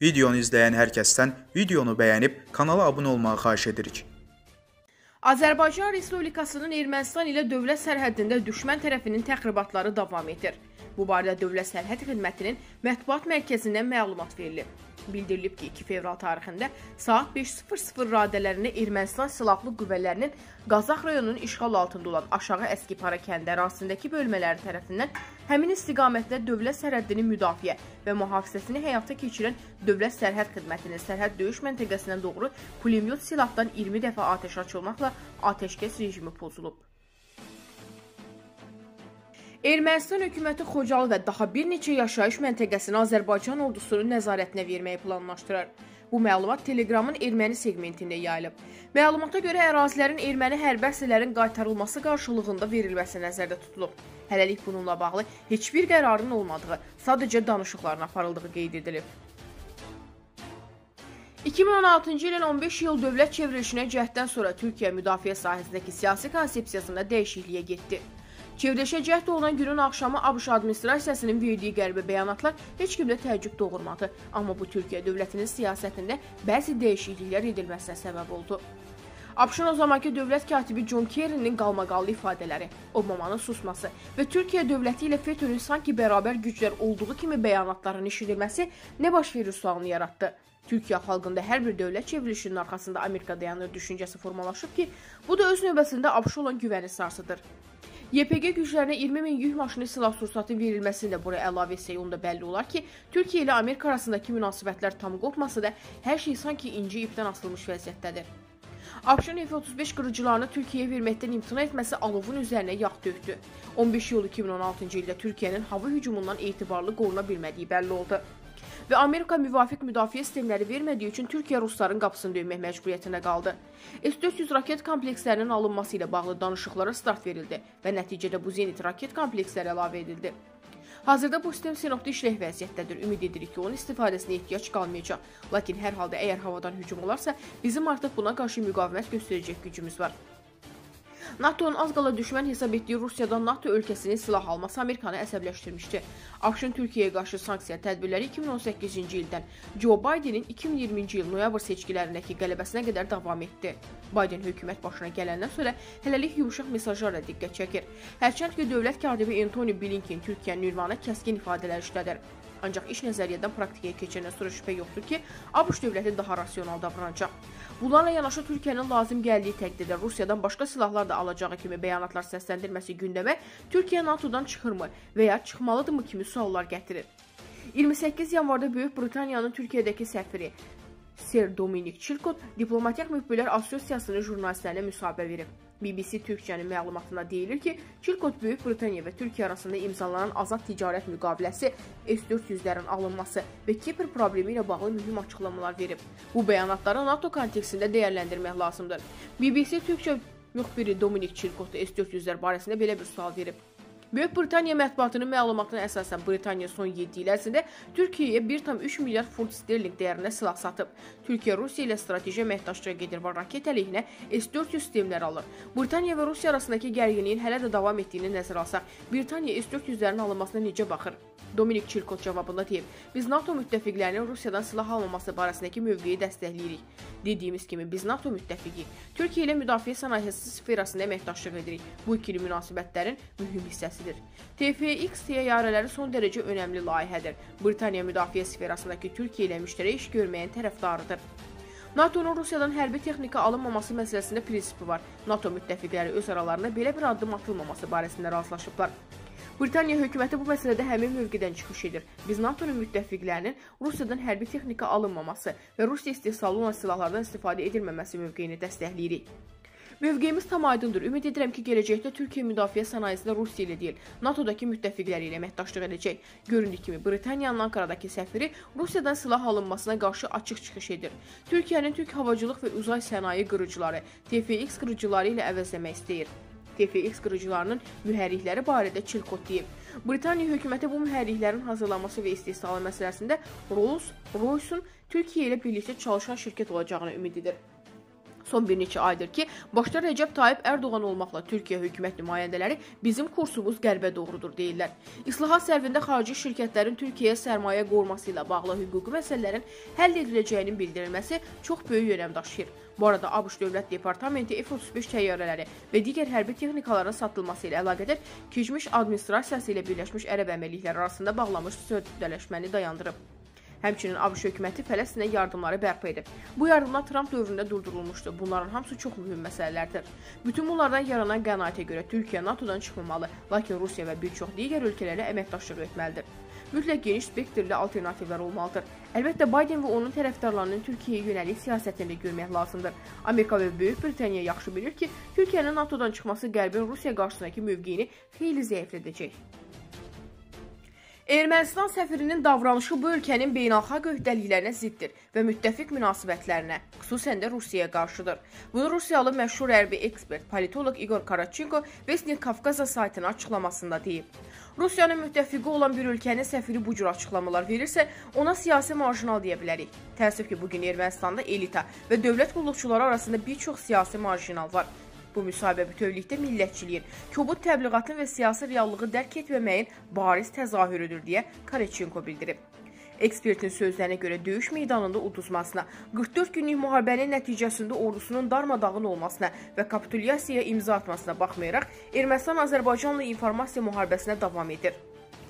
Videonu izləyən hər kəsdən videonu bəyənib kanala abunə olmağı xahiş edirik. Azərbaycan Respublikasının Ermənistan ilə dövlət sərhədində düşmən tərəfinin təxribatları davam edir. Bu barədə Dövlət Sərhəd Xidmətinin mətbuat mərkəzindən məlumat verilib. Bildirilib ki, 2 fevral tarixində saat 5:00 radələrində Ermənistan silahlı qüvvələrinin Qazax rayonunun işğal altında olan Aşağı Əskipara kəndi ərazisindəki bölmələri tərəfindən həmin istiqamətdə dövlət sərhədini müdafiə və mühafizəsini həyata keçirən Dövlət Sərhəd Xidmətinin sərhəd döyüş məntəqəsinə doğru pulemyot silahdan 20 dəfə atəş açılmaqla atəşkəs rejimi pozulub. Ermənistan hökuməti Xocalı və daha bir neçə yaşayış məntəqəsini Azərbaycan ordusunun nəzarətinə verməyi planlaşdırır. Bu məlumat Telegramın erməni segmentində yayılıb. Məlumata görə ərazilərin erməni hərbi əsirlərin qaytarılması qarşılığında verilməsi nəzərdə tutulub. Hələlik bununla bağlı heç bir qərarın olmadığı, sadəcə danışıqların aparıldığı qeyd edilib. 2016-cı ilin 15 iyul dövlət çevrilişinə cəhddən sonra Türkiyə müdafiə sahəsindəki siyasi konsepsiyasında dəyişikliyə getdi. Çevrilişə cəhd olunan günün axşamı ABŞ administrasiyasının verdiyi qəribə bəyanatlar heç kimdə təəccüb doğurmadı, amma bu Türkiyə dövlətinin siyasətində bəzi dəyişikliklər edilməsinə səbəb oldu. ABŞ-ın o zamanki dövlət katibi John Kerry-nin qalmaqallı ifadələri, Obamanın susması və Türkiyə dövləti ilə FETÖ-nün sanki bərabər güclər olduğu kimi bəyanatların eşidilməsi nə baş verir sualını yaratdı. Türkiyə xalqında hər bir dövlət çevrilişinin arxasında Amerika dayanır düşüncəsi formalaşıb ki, bu da öz növbəsində ABŞ olan güvəni sarsıdır. YPG güclərinə 20 min yük maşını silah sursatı verilməsini də buraya əlavə etsək, onda bəlli olar ki, Türkiyə ilə Amerika arasındakı münasibətlər tam qopmasa da, hər şey sanki inci ipdən asılmış vəziyyətdədir. ABŞ-ın F-35 qırıcılarını Türkiyəyə verməkdən imtina etməsi alovun üzərinə yağ tökdü. 15 iyul 2016-cı ildə Türkiyənin hava hücumundan etibarlı qoruna bilmədiyi bəlli oldu və Amerika müvafiq müdafiə sistemləri vermədiyi üçün Türkiyə rusların qapısını döymək məcburiyyətində qaldı. S-400 raket komplekslərinin alınması ilə bağlı danışıqlara start verildi və nəticədə bu zenit raket kompleksləri əlavə edildi. Hazırda bu sistem sinopda işlək vəziyyətdədir. Ümid edirik ki, onun istifadəsinə ehtiyac qalmayacaq. Lakin hər halda əgər havadan hücum olarsa, bizim artıq buna qarşı müqavimət göstərəcək gücümüz var. NATO-nun az qala düşmən hesab etdiyi Rusiyadan NATO ölkəsinin silah alması Amerikanı əsəbləşdirmişdi. ABŞ-ın Türkiyəyə qarşı sanksiya tədbirləri 2018-ci ildən Joe Bidenin 2020-ci il noyabr seçkilərindəki qələbəsinə qədər davam etdi. Biden hökumət başına gələndən sonra hələlik yumşaq mesajlarla diqqət çəkir. Hərçənd ki, dövlət katibi Antony Blinken Türkiyənin ünvana kəskin ifadələr işlədir. Ancaq iş nəzəriyyədən praktikaya keçəndən sonra şübhə yoxdur ki, ABŞ dövləti daha rasional davranacaq. Bunlarla yanaşı Türkiyənin lazım gəldiyi təqdirdə Rusiyadan başqa silahlar da alacağı kimi bəyanatlar səsləndirməsi gündəmə Türkiyə NATO-dan çıxırmı və ya çıxmalıdırmı kimi suallar gətirir. 28 yanvarda Böyük Britaniyanın Türkiyədəki səfiri Ser Dominik Çilkot Diplomatik Müxbirlər Assosiasiyasının jurnalistlərinə müsahibə verib. BBC Türkçənin məlumatında deyilir ki, Çilkot Böyük Britaniya və Türkiyə arasında imzalanan azad ticarət müqaviləsi, S-400-lərin alınması və Kipr problemi ilə bağlı mühüm açıqlamalar verib. Bu bəyanatları NATO kontekstində dəyərləndirmək lazımdır. BBC Türkçə müxbiri Dominik Çilkot S-400-lər barəsində belə bir sual verib. Böyük Britaniya mətbuatının məlumatına əsasən Britaniya son 7 il ərzində Türkiyəyə 1,3 milyard funt sterling dəyərində silah satıb. Türkiyə Rusiya ilə strateji əməkdaşlığa gedir və raket əleyhinə S-400 sistemlər alır. Britaniya və Rusiya arasındakı gərginliyin hələ də davam etdiyini nəzərə alsaq, Britaniya S-400-lərin alınmasına necə baxır? Dominik Çilkot cavabında deyib, biz NATO müttəfiqlərinin Rusiyadan silah almaması barəsindəki mövqeyi dəstəkləyirik. Dediyimiz kimi, biz NATO müttəfiqi, Türkiyə ilə müdafiə sənayesi sferasında əməkdaşlıq edirik. Bu ikili münasibətlərin mühüm hissəsidir. TFX təyyarələri son dərəcə önəmli layihədir. Britaniya müdafiə sferasındakı Türkiyə ilə müştərək iş görməyin tərəfdarıdır. NATO-nun Rusiyadan hərbi texnika alınmaması məsələsində prinsipi var. NATO müttəfiqləri öz aralarında belə bir addım atılmaması barəsində razılaşıblar. Britaniya hökuməti bu məsələdə həmin mövqedən çıxış edir. Biz NATO-nun müttəfiqlərinin Rusiyadan hərbi texnika alınmaması və Rusiya istehsalı olan silahlardan istifadə edilməməsi mövqeyini dəstəkləyirik. Mövqeyimiz tam aydındır. Ümid edirəm ki, gələcəkdə Türkiyə müdafiə sənayesində Rusiya ilə deyil, NATO-dakı müttəfiqləri ilə əməkdaşlıq edəcək. Göründüyü kimi, Britaniyanın Ankaradakı səfiri Rusiyadan silah alınmasına qarşı açıq çıxış edir. Türkiyənin Türk Havacılıq və Uzay Sənaye qırıcıları TFX qırıcıları ilə əvəzləmək istəyir. TFX qırıcılarının mühərrikləri barədə Çilkot deyib. Britaniya hökuməti bu mühərriklərin hazırlanması və istehsalı məsələsində Rolls-Royce-un Türkiyə ilə birlikdə çalışan şirkət olacağını ümid edir. Son bir neçə aydır ki, başda Rəcəb Tayyip Ərdoğan olmaqla Türkiyə hökumət nümayəndələri bizim kursumuz qərbə doğrudur deyirlər. İslahat sərvində xarici şirkətlərin Türkiyəyə sərmayə qoyması ilə bağlı hüquqi məsələlərin həll ediləcəyinin bildirilməsi çox böyük önəm daşıyır. Bu arada ABC Dövlət Departamenti F-35 təyyarələri və digər hərbi texnikaların satılması ilə əlaqədar keçmiş administrasiyası ilə Birləşmiş Ərəb Əmirlikləri arasında bağlanmış sözləşməni dayandırıb. Həmçinin ABŞ hökuməti Fələstinə yardımları bərpa edib. Bu yardımlar Tramp dövründə durdurulmuşdu. Bunların hamısı çox mühüm məsələlərdir. Bütün bunlardan yaranan qənaətə görə Türkiyə NATO-dan çıxmamalı, lakin Rusiya və bir çox digər ölkələrə əməkdaşlıq etməlidir. Mütləq geniş spektrli alternativlər olmalıdır. Əlbəttə Bayden və onun tərəfdarlarının Türkiyəyə yönəlik siyasətini də görmək lazımdır. Amerika və Böyük Britaniya yaxşı bilir ki, Türkiyənin NATO-dan çıxması Qərbin Rusiya qarşısındakı mövqeyini xeyli zəiflədəcək. Ermənistan səfirinin davranışı bu ölkənin beynəlxalq öhdəliklərinə ziddir və müttəfiq münasibətlərinə, xüsusən də Rusiyaya qarşıdır. Bunu Rusiyalı məşhur hərbi ekspert, politoloq Igor Karachenko Vesnik Kafkaza saytına açıqlamasında deyib. Rusiyanın müttəfiqi olan bir ölkənin səfiri bu cür açıqlamalar verirsə, ona siyasi marjinal deyə bilərik. Təəssüf ki, bu gün Ermənistanda elita və dövlət qulluqçuları arasında bir çox siyasi marjinal var. Bu müsahibə bütövlükdə millətçiliyin, kobud təbliğatın və siyasi reallığı dərk etməməyin bariz təzahürüdür deyə Kareçenko bildirib. Ekspertin sözlərinə görə döyüş meydanında uduzmasına, 44 günlük müharibənin nəticəsində ordusunun darmadağın olmasına və kapitulyasiyaya imza atmasına baxmayaraq, Ermənistan Azərbaycanla informasiya müharibəsinə davam edir.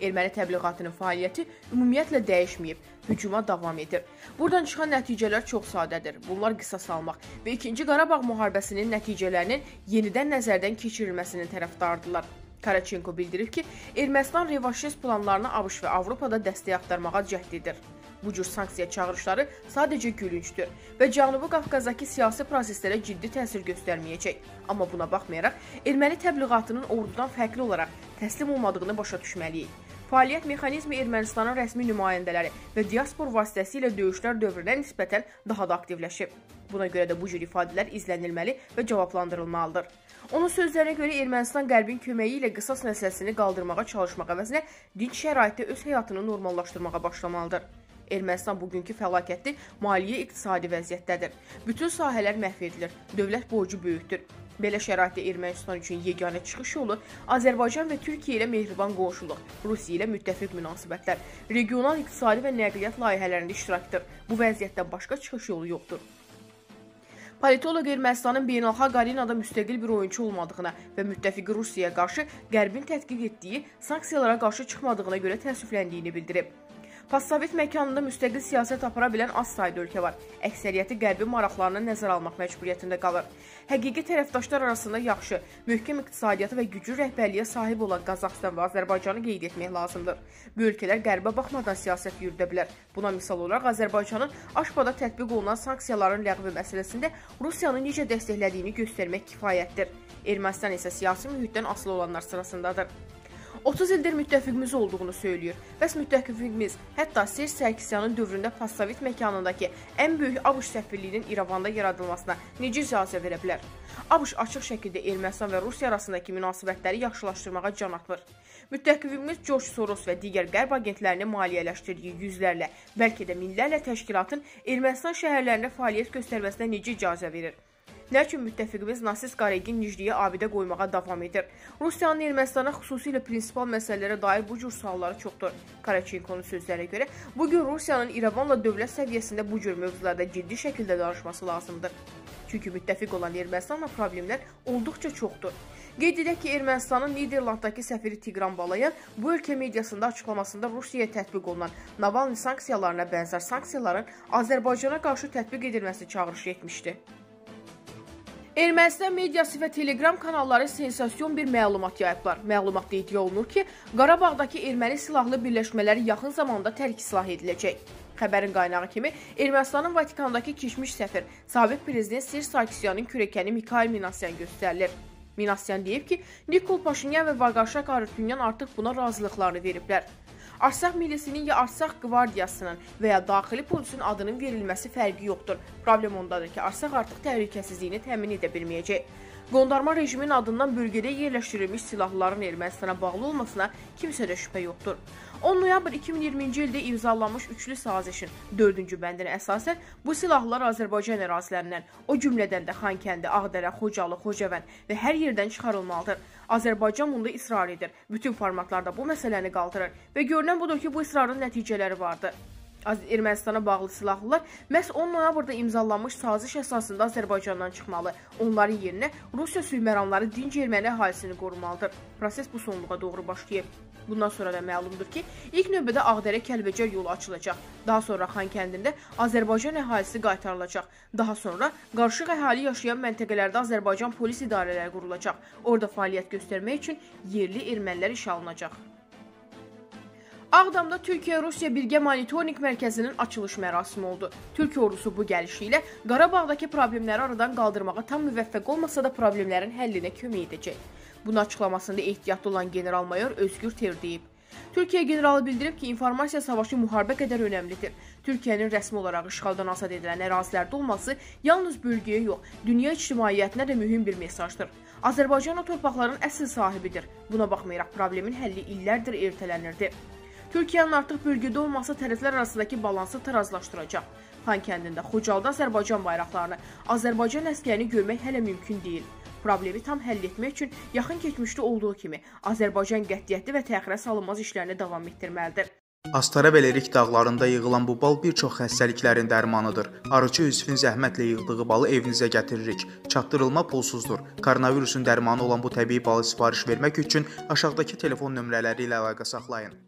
Erməni təbliğatının fəaliyyəti ümumiyyətlə dəyişməyib, hücuma davam edir. Buradan çıxan nəticələr çox sadədir. Bunlar qisas almaq və 2-ci Qarabağ müharibəsinin nəticələrinin yenidən nəzərdən keçirilməsinin tərəfdardılar. Karaçenko bildirib ki, Ermənistan revanşist planlarına ABŞ və Avropada dəstək axtarmağa cəhd edir. Bu cür sanksiya çağırışları sadəcə gülüncdür və Cənubi Qafqazdakı siyasi proseslərə ciddi təsir göstərməyəcək. Amma buna baxmayaraq, erməni təbliğatının ordudan fərqli olaraq təslim olmadığını başa düşməliyik. Fəaliyyət mexanizmi Ermənistanın rəsmi nümayəndələri və diaspor vasitəsilə döyüşlər dövrünə nisbətən daha da aktivləşib. Buna görə də bu cür ifadələr izlənilməli və cavablandırılmalıdır. Onun sözlərinə görə Ermənistan Qərbin köməyi ilə qisas məsələsini qaldırmağa çalışmaq əvəzinə dinc şəraitdə öz həyatını normallaşdırmağa başlamalıdır. Ermənistan bugünkü fəlakətli maliyyə iqtisadi vəziyyətdədir. Bütün sahələr məhv edilir. Dövlət borcu böyükdür. Belə şəraitdə Ermənistan üçün yeganə çıxış yolu Azərbaycan və Türkiyə ilə mehriban qonşuluq, Rusiya ilə müttəfiq münasibətlər, regional iqtisadi və nəqliyyat layihələrində iştirakdır. Bu vəziyyətdən başqa çıxış yolu yoxdur. Politoloq Ermənistanın beynəlxalq arenada müstəqil bir oyunçu olmadığına və müttəfiqi Rusiyaya qarşı Qərbin tətbiq etdiyi sanksiyalara qarşı çıxmadığına görə təəssüfləndiyini bildirib. Postsovet məkanında müstəqil siyasət apara bilən az sayda ölkə var. Əksəriyyəti qərbi maraqlarını nəzərə almaq məcburiyyətində qalır. Həqiqi tərəfdaşlar arasında yaxşı, möhkəm iqtisadiyyatı və güclü rəhbərliyə sahib olan Qazaxstan və Azərbaycanı qeyd etmək lazımdır. Bu ölkələr qərbə baxmadan siyasət yürüdə bilər. Buna misal olaraq Azərbaycanın Aşpada tətbiq olunan sanksiyaların ləğvi məsələsində Rusiyanı necə dəstəklədiyini göstərmək kifayətdir. Ermənistan isə siyasi mühitdən asılı olanlar sırasındadır. 30 ildir müttəfiqimiz olduğunu söylüyor. Bəs müttəfiqimiz hətta Serj Sərkisyanın dövründə postsovet məkanındakı ən böyük ABŞ səfirliyinin İrəvanda yaradılmasına necə icazə verə bilər? ABŞ açıq şəkildə Ermənistan və Rusiya arasındakı münasibətləri yaxşılaşdırmağa can atmır. Müttəfiqimiz George Soros və digər qərb agentlərini maliyyələşdirdiyi yüzlərlə, bəlkə də minlərlə təşkilatın Ermənistan şəhərlərində fəaliyyət göstərməsinə necə icazə verir? Üçün müttəfiqimiz nasist Qaregin Nicliyə abidə qoymağa davam edir? Rusiyanın Ermənistana xüsusilə prinsipal məsələlərə dair bu cür sualları çoxdur. Karaçenkonun sözlərinə görə, bu gün Rusiyanın İrəvanla dövlət səviyyəsində bu cür mövzularda ciddi şəkildə danışması lazımdır. Çünki müttəfiq olan Ermənistanla problemlər olduqca çoxdur. Qeyd edək ki, Ermənistanın Niderlanddakı səfiri Tigran Balayan bu ölkə mediasında açıqlamasında Rusiyaya tətbiq olunan Navalny sanksiyalarına bənzər sanksiyaların Azərbaycana qarşı tətbiq edilməsi çağırışı etmişdi. Ermənistan mediası və Telegram kanalları sensasiyon bir məlumat yayıblar. Məlumatda iddia olunur ki, Qarabağdakı erməni silahlı birləşmələri yaxın zamanda tərk islah ediləcək. Xəbərin qaynağı kimi Ermənistanın Vatikandakı keçmiş səfir, sabiq prezident Serj Sarkisyanın kürəkəni Mikhail Minasyan göstərilir. Minasyan deyib ki, Nikol Paşinyan və Vaqarşak Arutünyan artıq buna razılıqlarını veriblər. Arsaq milisinin ya Arsaq qvardiyasının və ya daxili polisin adının verilməsi fərqi yoxdur. Problem ondadır ki, Arsaq artıq təhlükəsizliyini təmin edə bilməyəcək. Qondarma rejimin adından bölgədə yerləşdirilmiş silahların Ermənistana bağlı olmasına kimsədə şübhə yoxdur. 10 noyabr 2020-ci ildə imzalanmış üçlü sazişin 4-cü bəndinə əsasən bu silahlar Azərbaycan ərazilərindən, o cümlədən də Xankəndi, Ağdərə, Xocalı, Xocavənd və hər yerdən çıxarılmalıdır. Azərbaycan bunda israr edir. Bütün formatlarda bu məsələni qaldırır və görünən budur ki, bu israrın nəticələri vardı. Ermənistana bağlı silahlılar məhz 10 noyabrda imzalanmış saziş əsasında Azərbaycandan çıxmalı. Onların yerinə Rusiya sülhməramları dinc erməni əhalisini qorumalıdır. Proses bu sonluğa doğru başlayıb. Bundan sonra da məlumdur ki, ilk növbədə Ağdərə Kəlbəcər yolu açılacaq. Daha sonra Xankəndində Azərbaycan əhalisi qaytarılacaq. Daha sonra qarışıq əhali yaşayan məntəqələrdə Azərbaycan polis idarələri qurulacaq. Orada fəaliyyət göstərmək üçün yerli ermənilər işə alınacaq. Ağdamda Türkiyə-Rusiya birgə monitorinq mərkəzinin açılış mərasimi oldu. Türkiyə ordusu bu gəlişi ilə Qarabağdakı problemləri aradan qaldırmağa tam müvəffəq olmasa da problemlərin həllinə kömək edəcək. Bunu açıqlamasında ehtiyatlı olan general-mayor Özgür Ter deyib. Türkiyə generalı bildirib ki, informasiya savaşı müharibə qədər önəmlidir. Türkiyənin rəsmi olaraq işğaldan azad edilən ərazilərdə olması yalnız bölgəyə yox, dünya ictimaiyyətinə də mühüm bir mesajdır. Azərbaycan o torpaqların əsl sahibidir. Buna baxmayaraq problemin həlli illərdir ertələnirdi. Türkiyənin artıq bölgədə olması tərəflər arasındakı balansı tarazlaşdıracaq. Xan kəndində Xocalda Azərbaycan bayraqlarını, Azərbaycan əskərini görmək hələ mümkün deyil. Problemi tam həll etmək üçün yaxın keçmişdə olduğu kimi Azərbaycan qətiyyətli və təxirə salınmaz işlərini davam etdirməlidir. Astara və Lerik dağlarında yığılan bu bal bir çox xəstəliklərin dərmanıdır. Arıcı Üzfün zəhmətlə yığdığı balı evinizə gətiririk. Çatdırılma pulsuzdur. Koronavirusun dərmanı olan bu təbii balı sifariş vermək üçün aşağıdakı telefon nömrələri ilə əlaqə saxlayın.